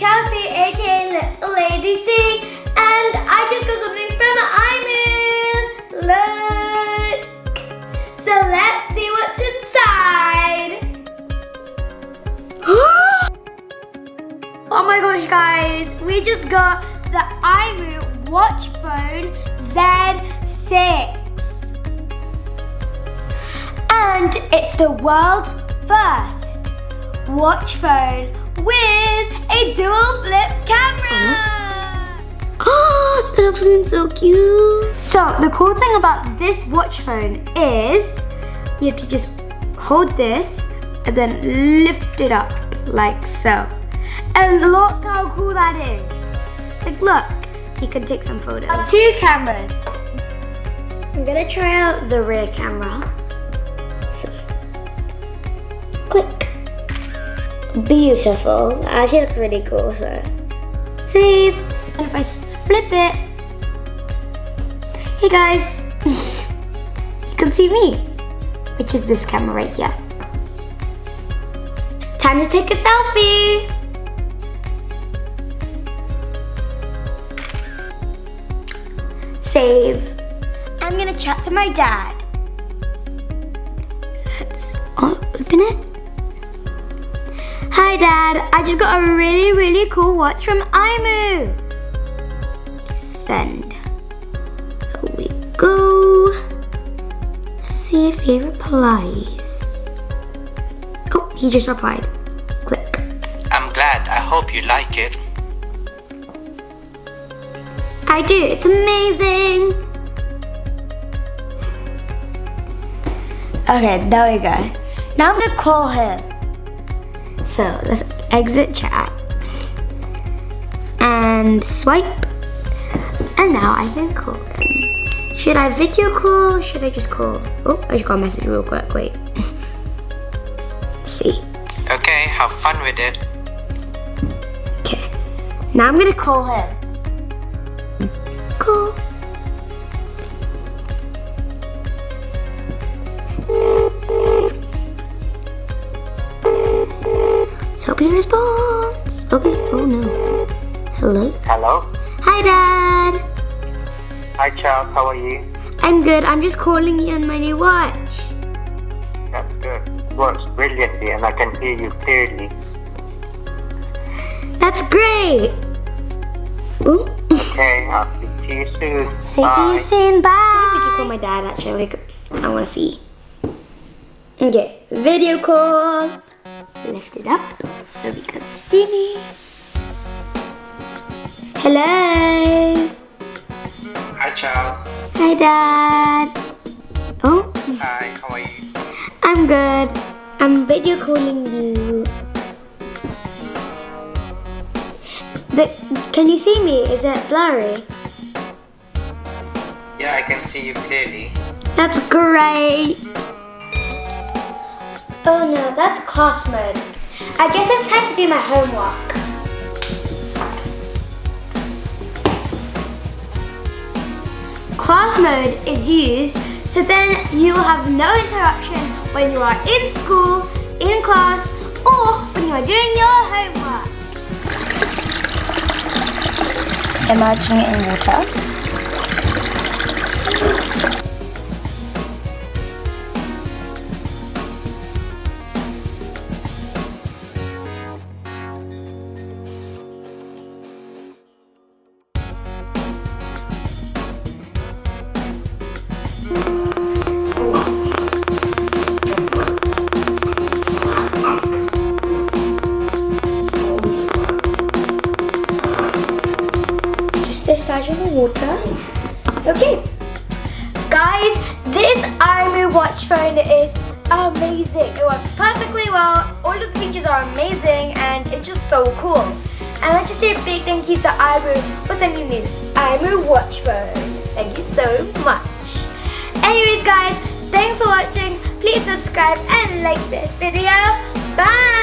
Chelsy, aka Lady C, and I just got something from imoo. Look! So let's see what's inside. oh my gosh, guys, we just got the imoo Watch Phone Z6. And it's the world's first watch phone with a dual flip camera. Oh, that looks so cute. So the cool thing about this watch phone is you have to just hold this and then lift it up like so. And look how cool that is. Like look, you can take some photos. Two cameras. I'm gonna try out the rear camera. So, click. Beautiful. That actually looks really cool, so. Save. And if I flip it, hey guys, you can see me, which is this camera right here. Time to take a selfie. Save. I'm gonna chat to my dad. Let's open it. Hi dad, I just got a really, really cool watch from imoo. Send. There we go. Let's see if he replies. Oh, he just replied. Click. I'm glad. I hope you like it. I do, it's amazing. Okay, there we go. Now I'm gonna call him. So let's exit chat and swipe. And now I can call him. Should I video call? Should I just call? Oh, I just got a message real quick. Wait. See. Okay, have fun with it. Okay. Now I'm gonna call him. So be response. Okay. Oh no. Hello. Hello? Hi, Dad. Hi, Charles. How are you? I'm good. I'm just calling you on my new watch. That's good. It works brilliantly and I can hear you clearly. That's great. Ooh. Okay, I'll speak to you soon. Speak to you soon. Bye. We can call my dad actually. I want to see. Okay, video call. Lift it up so we can see me. Hello. Hi, Charles. Hi, Dad. Oh, Hi, how are you? I'm good. I'm video calling you. The, can you see me? Is it blurry? Yeah, I can see you clearly. That's great. Oh no, that's class mode. I guess it's time to do my homework. Class mode is used so then you will have no interruption when you are in school, in class, or when you are doing your homework. Imagine it in water. Water. Okay. Guys, this imoo watch phone is amazing. It works perfectly well. All the features are amazing and it's just so cool. And I just say a big thank you to imoo for sending me this imoo watch phone. Thank you so much. Anyways guys, thanks for watching. Please subscribe and like this video. Bye.